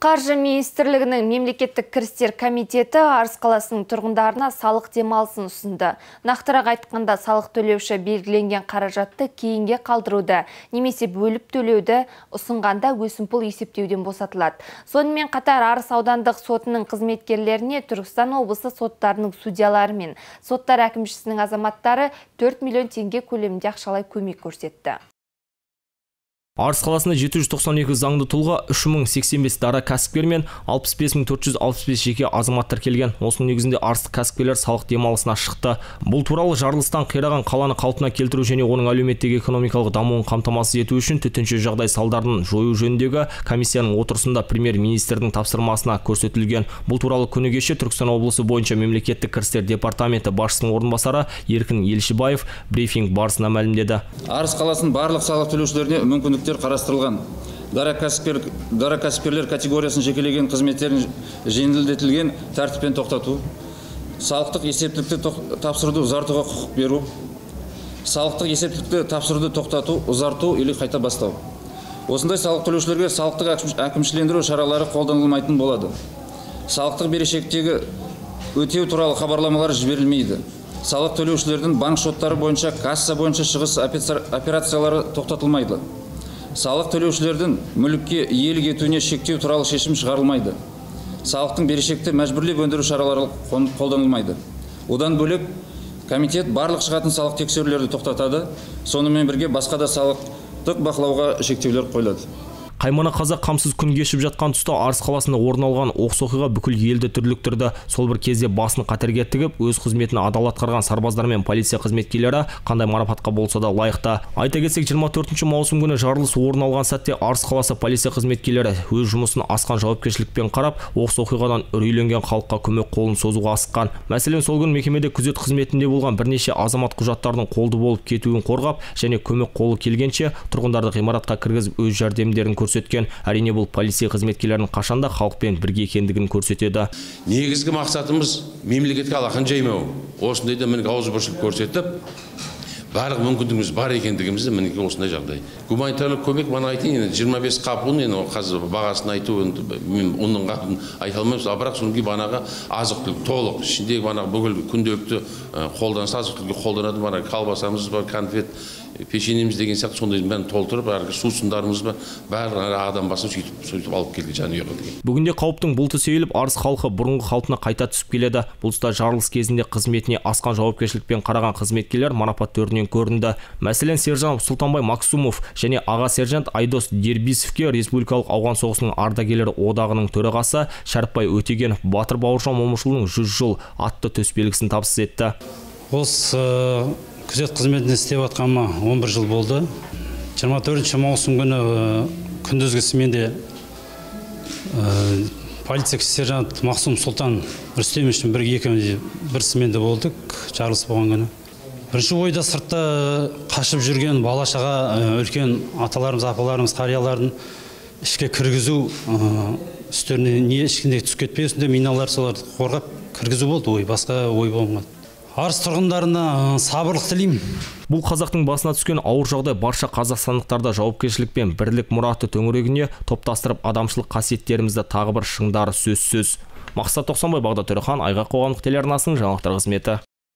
Қаржы министрлігінің мемлекеттік кірістер комитеті Арыс қаласының тұрғындарына салық демалысын ұсынды. Нақтырақ айтқанда салық төлеуші белгіленген қаражатты кейінге қалдыруды немесе бөліп төлеуді ұсынғанда өсімпұл есептеуден босатылады. Сонымен қатар Арыс аудандық сотының қызметкерлеріне Түркістан облысы соттарының судьялары мен соттар әкімшісінің азаматтары 4 миллион теңге көлемінде ақшалай көмек көрсетті. Арыс қаласында 792 заңды тұлға 3085 дара кәсіпкер мен 65465 жеке азамат тіркелген. Осының негізінде арыстық кәсіпкерлер салық демалысына шықты. Бұл туралы жарылыстан қираған қаланы қалпына келтіру және оның әлеуметтік экономикалық дамуын қамтамасыз ету үшін төтенше жағдай салдарын жою жөніндегі комиссияның отырысында премьер-министрдің тапсырмасына көрсетілген. Бұл туралы күні кеше Түркістан облысы бойынша мемлекеттік кірістер департаменті басшысының орынбасары Еркін Елшібаев брифинг барысында мәлімдеді. Арыс қаласының барлық салық төлеушілеріне мүмкіндіктер қарастырылған. Дара кәсіпкер дара кәсіпкерлер категориясын жекелеген қызметтерін жеңілдетілген тәртіппен тоқтату салықтық есептілікті тапсыруды ұзартуға құқық беру салықтық есептілікті тапсыруды тоқтату ұзарту или қайта бастау. Осындай салық төлеушілерге салықтық әкімшілендіру шаралары қолданылмайтын болады. Салықтық берешектегі өтеу туралы хабарламалар жіберілмейді. Салық төлеушілердің банк шоттары бойынша касса бойынша шығыс операциялары тоқтатылмайды. Салық төлеушілердің мүлікке иелік етуіне шектеу туралы шешім шығарылмайды. Салықтың берешекті мәжбүрлеп өндіру шаралары қолданылмайды. Одан бөлек комитет барлық шығатын салық тексерулерді тоқтатады. Сонымен бірге басқа да салықтық бақылауға шектеулер қойылады. Қаймана қазақ қамсыз күн кешіп жатқан тұста Арыс қаласында орын алған оқыс оқиға бүкіл елді түрліктірді. Сол бір кезде басын қатерге тігіп, өз қызметін адал атқарған сарбаздар мен полиция қызметкерлері қандай марапатқа болса да лайықты. Айта кетсек, 24 маусым күні жарылыс орын алған сәтте Арыс қаласы полиция қызметкерлері өз жұмысын асқан жауапкершілікпен қарап, оқыс оқиғадан үрейленген халыққа көмек қолын созуға асыққан. Мәселен, сол күні мекемеде күзет қызметінде болған бірнеше азамат құжаттардың қолды болып кетуін қорғап және көмек қолы келгенше тұрғындарды ғимаратқа кіргізіп өз жәрдемдерін көрсеткен. Әрине бұл полиция қызметкерлерінің қашанда халықпен бірге екендігін көрсетеді. Негізгі мақсатымыз мемлекетке алақан жаймау осындай да мінекей ауызбіршілік көрсетіп барлық мүмкіндігіміз бар екендігімізді мінекей осындай жағдай. Гуманитарлық көмек мана айтайын енді жиырма бес қап ұн енді қазір бағасын айту мен ұнның қатын айта алмаймыз. Ал бірақ содан кейін банағы азық түлік толық. Ішіндегі банағы бүкіл күнделікті қолданыс азық түлікке қолданатын банағы колбасамыз бар конфет печеньеміз деген сияқты. Сондайдың бәрін толтырып әлгі сусындарымыз бар. Бәрін адам басына сөйтіп сөйтіп алып келген жанұяға деген. Бүгінде қауіптің бұлты сейіліп арыс халқы бұрынғы қалпына қайта түсіп келеді. Бұл тұста жарылыс кезінде қызметіне асқан жауапкершілікпен қараған қызметкерлер марапат төрінен көрінді. Мәселен сержант сұлтанбай максумов және аға сержант айдос дербисовке республикалық ауған соғысының ардагерлері одағының төрағасы шәріпбай өтегенов батыр бауыржан момышұлының жүз жыл атты төсбелгісін табыс етті. Осы күзет қызметінде істеп жатқаныма 11 жыл болды. 24 маусым күні күндізгі сменде полиция сержант мақсум сұлтан рүстемовичпен бірге екеуміз бір сменде болдық жарылыс болған күні. Бірінші ойда сыртта қашып жүрген бала шаға үлкен аталарымыз апаларымыз қариялардың ішке кіргізу үстеріне не ешкімде түсіп кетпесін деп миналар соларды қорғап кіргізу болды ой басқа ой болмады. Арыс тұрғындарына сабырлық тілеймін. Бұл қазақтың басына түскен ауыр жағдай барша қазақстандықтарды жауапкершілік пен бірлік мұраты төңірегіне топтастырып адамшылық қасиеттерімізді тағы бір шыңдары сөзсіз. Мақсат тоқсанбай бағдат төрехан айғақ қоғамдық телеарнасының жаңалықтар қызметі.